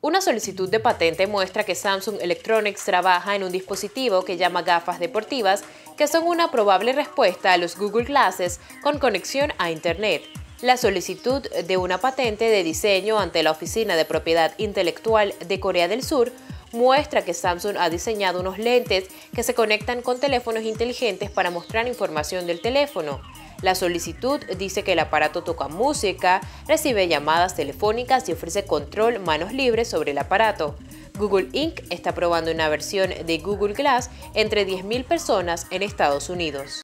Una solicitud de patente muestra que Samsung Electronics trabaja en un dispositivo que llama gafas deportivas, que son una probable respuesta a los Google Glasses con conexión a Internet. La solicitud de una patente de diseño ante la Oficina de Propiedad Intelectual de Corea del Sur muestra que Samsung ha diseñado unos lentes que se conectan con teléfonos inteligentes para mostrar información del teléfono. La solicitud dice que el aparato toca música, recibe llamadas telefónicas y ofrece control manos libres sobre el aparato. Google Inc. está probando una versión de Google Glass entre 10.000 personas en Estados Unidos.